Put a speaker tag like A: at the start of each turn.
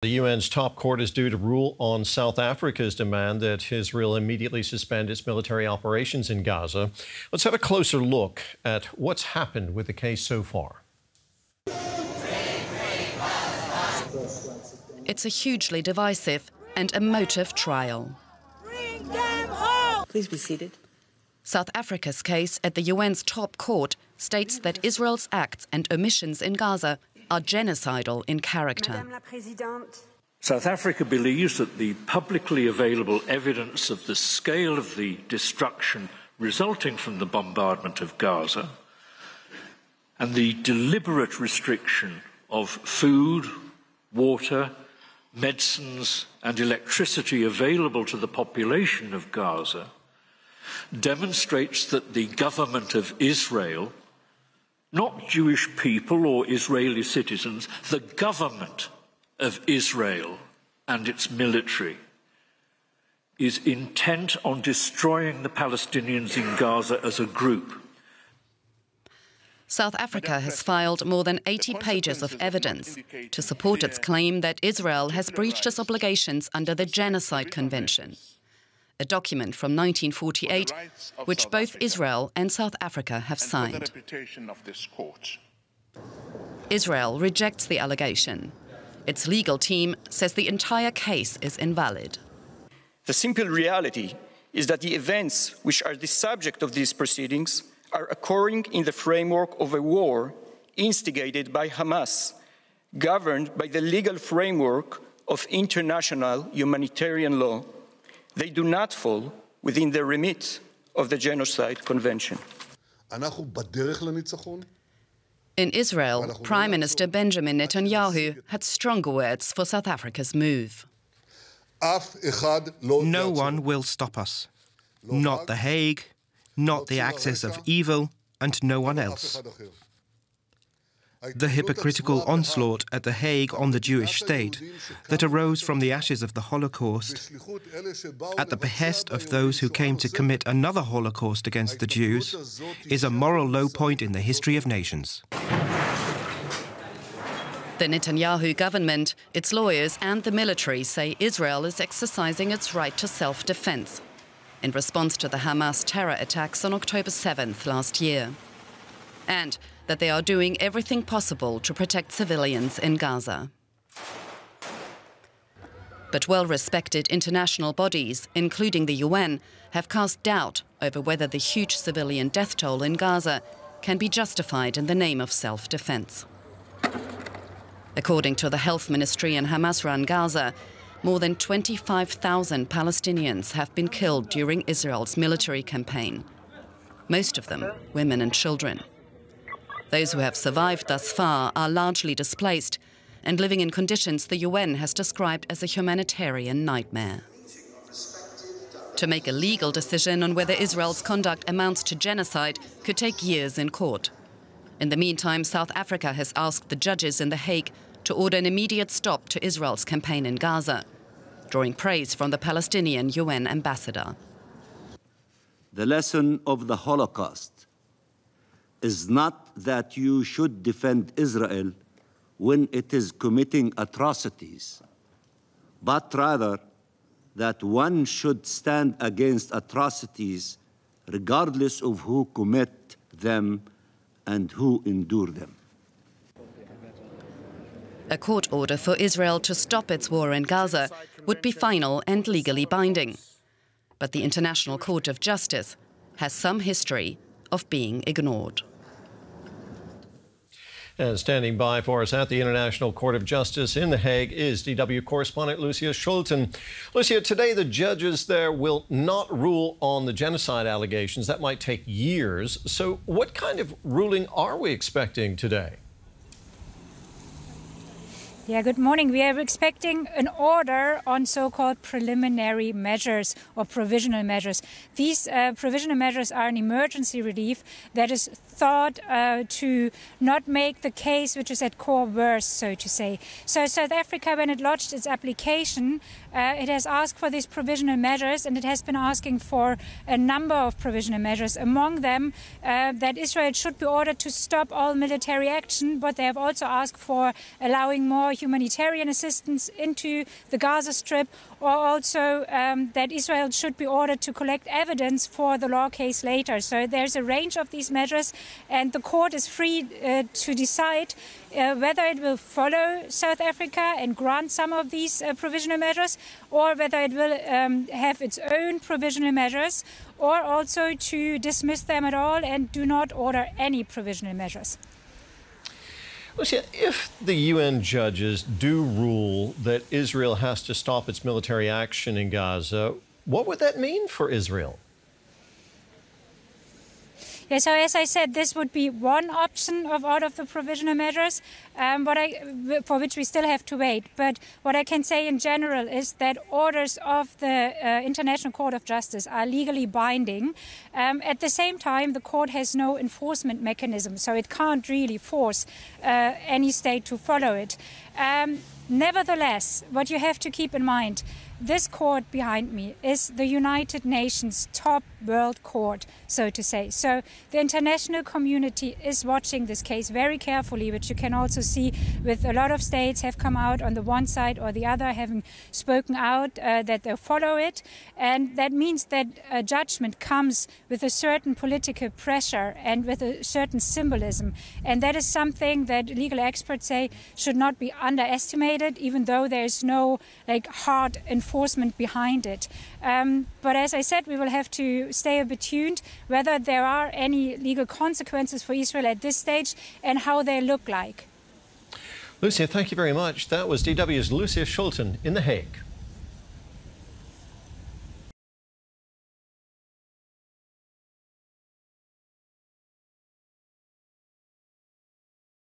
A: The UN's top court is due to rule on South Africa's demand that Israel immediately suspend its military operations in Gaza. Let's have a closer look at what's happened with the case so far.
B: It's a hugely divisive and emotive trial.
C: Please be seated.
B: South Africa's case at the UN's top court states that Israel's acts and omissions in Gaza are genocidal in character.
D: South Africa believes that the publicly available evidence of the scale of the destruction resulting from the bombardment of Gaza and the deliberate restriction of food, water, medicines, and electricity available to the population of Gaza demonstrates that the government of Israel, not Jewish people or Israeli citizens, the government of Israel and its military, is intent on destroying the Palestinians in Gaza as a group.
B: South Africa has filed more than 80 pages of evidence to support its claim that Israel has breached its obligations under the Genocide Convention a document from 1948 which both Israel and South Africa have signed. Israel rejects the allegation. Its legal team says the entire case is invalid.
E: The simple reality is that the events which are the subject of these proceedings are occurring in the framework of a war instigated by Hamas, governed by the legal framework of international humanitarian law they do not fall within the remit of the Genocide Convention.
B: In Israel, Prime Minister Benjamin Netanyahu had stronger words for South Africa's move.
F: No one will stop us. Not The Hague, not the axis of evil, and no one else. The hypocritical onslaught at The Hague on the Jewish state that arose from the ashes of the Holocaust, at the behest of those who came to commit another Holocaust against the Jews, is a moral low point in the history of nations.
B: The Netanyahu government, its lawyers, and the military say Israel is exercising its right to self defense in response to the Hamas terror attacks on October 7th last year. And that they are doing everything possible to protect civilians in Gaza. But well respected international bodies, including the UN, have cast doubt over whether the huge civilian death toll in Gaza can be justified in the name of self defense. According to the health ministry in Hamas run Gaza, more than 25,000 Palestinians have been killed during Israel's military campaign, most of them women and children. Those who have survived thus far are largely displaced and living in conditions the UN has described as a humanitarian nightmare. To make a legal decision on whether Israel's conduct amounts to genocide could take years in court. In the meantime, South Africa has asked the judges in The Hague to order an immediate stop to Israel's campaign in Gaza, drawing praise from the Palestinian UN ambassador.
G: The lesson of the Holocaust is not that you should defend Israel when it is committing atrocities, but rather that one should stand against atrocities regardless of who commit them and who endure them.
B: A court order for Israel to stop its war in Gaza would be final and legally binding. But the International Court of Justice has some history of being ignored.
A: And standing by for us at the International Court of Justice in The Hague is DW correspondent Lucia Schulten. Lucia, today the judges there will not rule on the genocide allegations. That might take years. So, what kind of ruling are we expecting today?
H: Yeah, good morning. We are expecting an order on so called preliminary measures or provisional measures. These uh, provisional measures are an emergency relief that is thought uh, to not make the case which is at core worse, so to say. So, South Africa, when it lodged its application, uh, it has asked for these provisional measures and it has been asking for a number of provisional measures. Among them, uh, that Israel should be ordered to stop all military action, but they have also asked for allowing more humanitarian assistance into the Gaza Strip, or also um, that Israel should be ordered to collect evidence for the law case later. So there's a range of these measures, and the court is free uh, to decide uh, whether it will follow South Africa and grant some of these uh, provisional measures, or whether it will um, have its own provisional measures, or also to dismiss them at all and do not order any provisional measures.
A: Lucia, if the UN judges do rule that Israel has to stop its military action in Gaza, what would that mean for Israel?
H: Yeah, so as I said, this would be one option of all of the provisional measures, um, I, for which we still have to wait. But what I can say in general is that orders of the uh, International Court of Justice are legally binding. Um, at the same time, the court has no enforcement mechanism, so it can't really force uh, any state to follow it. Um, nevertheless, what you have to keep in mind this court behind me is the United Nations top world court, so to say. So the international community is watching this case very carefully, which you can also see with a lot of states have come out on the one side or the other, having spoken out uh, that they follow it. And that means that a judgment comes with a certain political pressure and with a certain symbolism. And that is something that legal experts say should not be underestimated, even though there is no like hard enforcement enforcement behind it. Um, but as I said, we will have to stay a bit tuned whether there are any legal consequences for Israel at this stage and how they look like.
A: Lucia, thank you very much. That was DW's Lucia Schulten in The Hague.